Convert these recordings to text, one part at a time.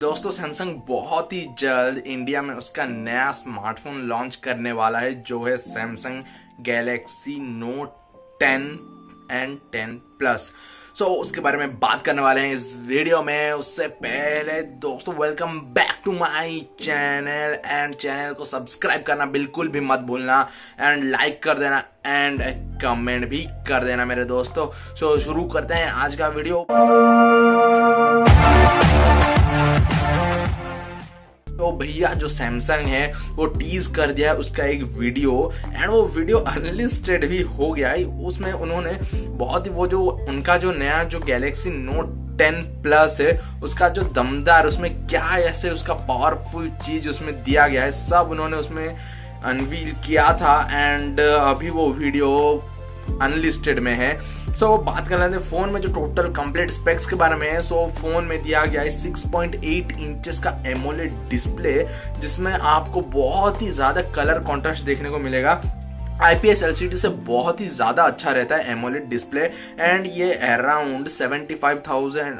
दोस्तों सैमसंग बहुत ही जल्द इंडिया में उसका नया स्मार्टफ़ोन लॉन्च करने वाला है जो है Samsung Galaxy Note 10 and 10 plus so उसके बारे में बात करने वाले हैं इस वीडियो में। उससे पहले दोस्तों welcome back to my channel and channel को सब्सक्राइब करना बिल्कुल भी मत भूलना एंड लाइक कर देना एंड कमेंट भी कर देना मेरे दोस्तों। सो so, शुरू करते हैं आज का वीडियो भैया जो सैमसंग है, वो टीज कर दिया है उसका एक वीडियो एंड वो वीडियो अनलिस्टेड भी हो गया। है उसमें उन्होंने बहुत ही वो जो उनका जो नया जो गैलेक्सी नोट 10 प्लस है, उसका जो दमदार, उसमें क्या ऐसे उसका पावरफुल चीज़ उसमें दिया गया है, सब उन्होंने उसमें अनवील किया था एंड अभी वो वीडियो अनलिस्टेड में है। सो so, बात कर लेते हैं फ़ोन में जो टोटल कंप्लीट स्पेक्स के बारे में है सो so, फ़ोन में दिया गया है 6.8 इंचेस का एमोलेड डिस्प्ले जिसमें आपको बहुत ही ज़्यादा कलर कॉन्ट्रास्ट देखने को मिलेगा। आईपीएस एलसीडी से बहुत ही ज़्यादा अच्छा रहता है एमोलेड डिस्प्ले एंड ये around seventy five thousand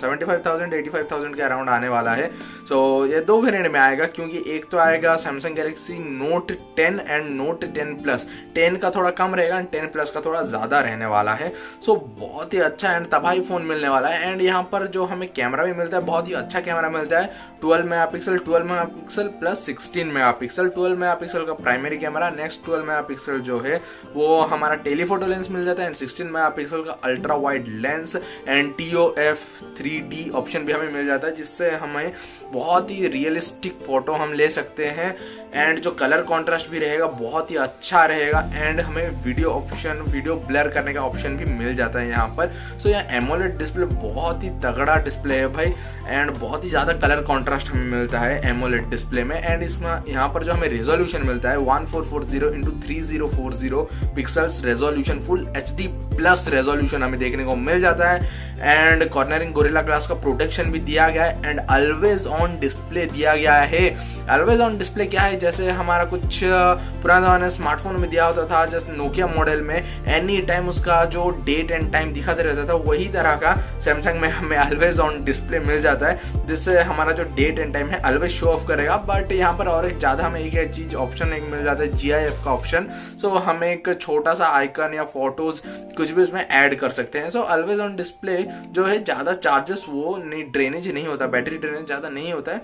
seventy five thousand eighty five thousand के अराउंड आने वाला है। सो so, ये दो वेरिएंट में आएगा क्योंकि एक तो आएगा Samsung Galaxy Note 10 and note 10 plus 10 का थोड़ा कम रहेगा एंड 10 प्लस का थोड़ा ज़्यादा रहने वाला है। सो so, बहुत ही अच्छा एंड तबाही फ़ोन मिलने वाला है। एंड यहाँ पर जो हमें कैमरा भी मिलता है बहुत ही अच्छा कैमरा मिलता है। Twelve mega pixel twelve mega pixel plus sixteen mega pixel twelve mega pixel का प्राइमरी कैमरा नेक्स्ट 12 मेगापिक्सल जो है वो हमारा टेलीफोटो लेंस मिल जाता है एंड 16 मेगापिक्सल का ultra wide lens and T O F three D option भी हमें मिल जाता है जिससे हमें बहुत ही रियलिस्टिक फ़ोटो हम ले सकते हैं एंड जो कलर कॉन्ट्रास्ट भी रहेगा बहुत ही अच्छा रहेगा एंड हमें वीडियो ऑप्शन वीडियो ब्लर करने का ऑप्शन भी मिल जाता है यहाँ पर। सो so, यहाँ एमोलेट डिस्प्ले बहुत ही तगड़ा डिस्प्ले है भाई एंड बहुत ही ज़्यादा कलर कॉन्ट्रास्ट हमें मिलता है एमोलेट डिस्प्ले में एंड इसमें यहाँ पर जो हमें रेजोल्यूशन मिलता है one four four zero into three zero four zero pixels resolution full H D plus resolution हमें देखने को मिल जाता है। एंड कॉर्नरिंग गोरिल्ला ग्लास का प्रोटेक्शन भी दिया गया है एंड ऑलवेज ऑन डिस्प्ले दिया गया है। ऑलवेज ऑन डिस्प्ले क्या है? जैसे हमारा कुछ पुराने जमाने स्मार्टफ़ोन में दिया होता था, जैसे नोकिया मॉडल में एनी टाइम उसका जो डेट एंड टाइम दिखाते रहता था, वही तरह का सैमसंग में हमें ऑलवेज ऑन डिस्प्ले मिल जाता है, जिससे हमारा जो डेट एंड टाइम है ऑलवेज शो ऑफ़ करेगा। बट यहाँ पर और एक ज़्यादा हमें एक चीज़ ऑप्शन एक मिल जाता है जी का ऑप्शन सो हम एक छोटा सा आइकन या फ़ोटोज़ कुछ भी उसमें ऐड कर सकते हैं. सो ऑलवेज ऑन डिस्प्ले जो है, ज़्यादा चार्जेस वो नहीं ड्रेनेज नहीं होता बैटरी ड्रेनेज ज़्यादा नहीं होता है.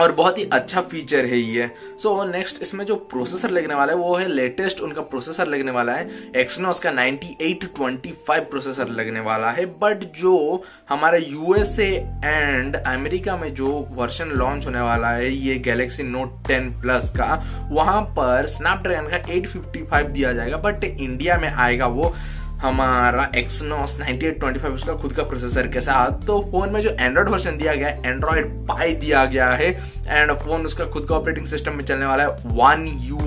और बहुत ही अच्छा फीचर है ये। सो so, नेक्स्ट इसमें जो प्रोसेसर लगने वाला है वो है लेटेस्ट उनका प्रोसेसर लगने वाला है। एक्सनोस का 9825 प्रोसेसर लगने वाला है। बट जो हमारे यूएसए एंड अमेरिका में जो वर्जन लॉन्च होने वाला है ये गैलेक्सी नोट 10 प्लस का वहाँ पर स्नैपड्रैगन का 855 दिया जाएगा। बट इंडिया में आएगा वो। हमारा एक्सनोस 9825 उसका खुद का प्रोसेसर के साथ। तो फ़ोन में जो एंड्रॉइड वर्जन दिया गया है एंड्रॉइड पाई दिया गया है एंड फ़ोन उसका खुद का ऑपरेटिंग सिस्टम में चलने वाला है वन यू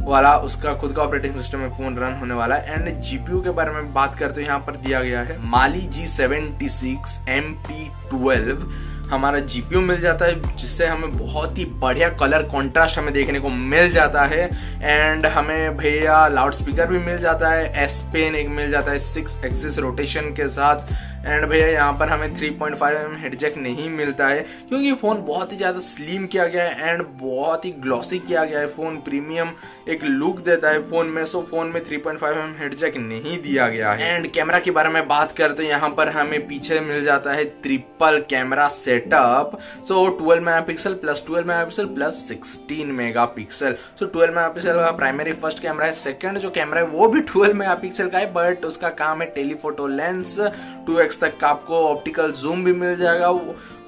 वाला उसका खुद का ऑपरेटिंग सिस्टम में फ़ोन रन होने वाला है। एंड जीपीयू के बारे में बात करते हैं यहाँ पर दिया गया है Mali G seventy six M P twelve हमारा जीपीयू मिल जाता है, जिससे हमें बहुत ही बढ़िया कलर कॉन्ट्रास्ट हमें देखने को मिल जाता है। एंड हमें भैया लाउड स्पीकर भी मिल जाता है एस पेन एक मिल जाता है सिक्स एक्सिस रोटेशन के साथ। एंड भैया, यहाँ पर हमें 3.5 पॉइंट mm हेडजेक नहीं मिलता है, क्योंकि फ़ोन बहुत ही ज़्यादा स्लिम किया गया है एंड बहुत ही ग्लॉसी किया गया है फ़ोन प्रीमियम एक लुक देता है फ़ोन में सो फ़ोन में 3.5 पॉइंट mm हेडजेक नहीं दिया गया है। एंड कैमरा के बारे में बात करते हैं, यहाँ पर हमें पीछे मिल जाता है triple camera setup so twelve mega pixel plus twelve mega pixel plus sixteen mega pixel so twelve mega pixel का प्राइमरी फ़र्स्ट कैमरा है सेकंड जो कैमरा है, वो भी ट्वेल्व मेगा पिक्सल का है बट उसका काम है टेलीफोटो लेंस टू एक्स तक का आपको ऑप्टिकल जूम भी मिल जाएगा।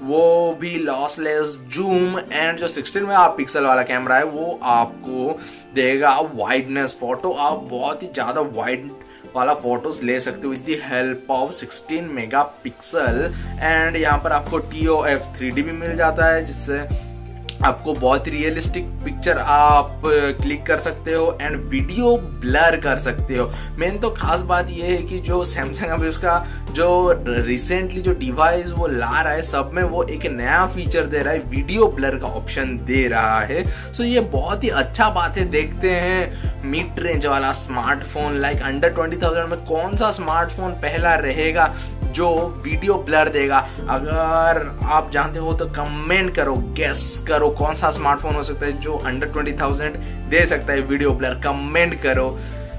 वो भी लॉसलेस जूम एंड जो 16 में आप पिक्सल वाला कैमरा है, वो आपको देगा वाइडनेस फ़ोटो आप बहुत ही ज़्यादा वाइड वाला फ़ोटोज़ ले सकते हो with the help of 16 megapixel and यहाँ पर आपको T O F three D भी मिल जाता है, जिससे आपको बहुत रियलिस्टिक पिक्चर आप क्लिक कर सकते हो एंड वीडियो ब्लर कर सकते हो। मेन तो खास बात यह है कि जो सैमसंग अभी उसका जो रिसेंटली जो डिवाइस वो ला रहा है, सब में वो एक नया फीचर दे रहा है वीडियो ब्लर का ऑप्शन दे रहा है। सो ये बहुत ही अच्छा बात है देखते हैं मिड रेंज वाला smartphone like under twenty thousand में कौन सा स्मार्टफ़ोन पहला रहेगा जो वीडियो ब्लर देगा? अगर आप जानते हो तो कमेंट करो गेस करो कौन सा स्मार्टफ़ोन हो सकता है जो अंडर ट्वेंटी थाउज़ेंड दे सकता है वीडियो ब्लर कमेंट करो।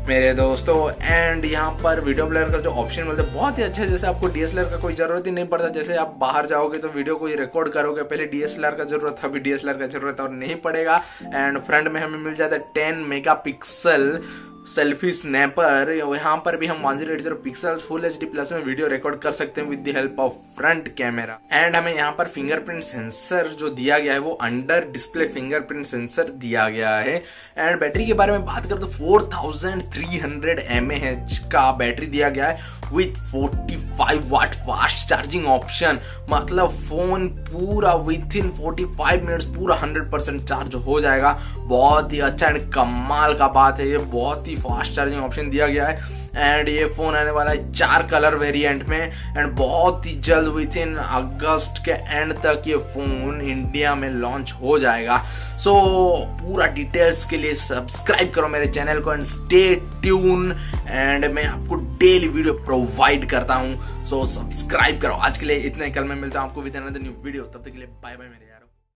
मेरे दोस्तों एंड यहाँ पर वीडियो ब्लर का जो ऑप्शन मिलता है, बहुत ही अच्छा जैसे आपको डीएसएलआर का कोई ज़रूरत ही नहीं पड़ता, जैसे आप बाहर जाओगे तो वीडियो को रिकॉर्ड करोगे। पहले डीएसएलआर का ज़रूरत था अभी डीएसएलआर का ज़रूरत और नहीं पड़ेगा। एंड फ्रंट में हमें मिल जाता है ten mega pixel selfie snapper यहाँ पर भी हम one zero zero pixel full H D plus में वीडियो रिकॉर्ड कर सकते हैं with the help of front camera and हमें यहाँ पर फिंगरप्रिंट सेंसर जो दिया गया है, वो अंडर डिस्प्ले फिंगरप्रिंट सेंसर दिया गया है। एंड बैटरी के बारे में बात करें तो four thousand three hundred M H का बैटरी दिया गया है with 45 watt fast charging option मतलब फ़ोन पूरा विथ इन 45 मिनट्स पूरा 100 परसेंट चार्ज हो जाएगा। बहुत ही अच्छा एंड कमाल का बात है ये, बहुत ही फास्ट चार्जिंग ऑप्शन दिया गया है। एंड ये फ़ोन आने वाला है चार कलर वेरिएंट में। एंड बहुत ही जल्द विथ इन अगस्त के एंड तक ये फ़ोन इंडिया में लॉन्च हो जाएगा। सो so, पूरा डिटेल्स के लिए सब्सक्राइब करो मेरे चैनल को एंड स्टे ट्यून एंड मैं आपको डेली वीडियो प्रोवाइड करता हूँ। सो so, सब्सक्राइब करो। आज के लिए इतने कल मैं मिलता हूँ आपको विद न्यू वीडियो तब तक के लिए बाय बाय मेरे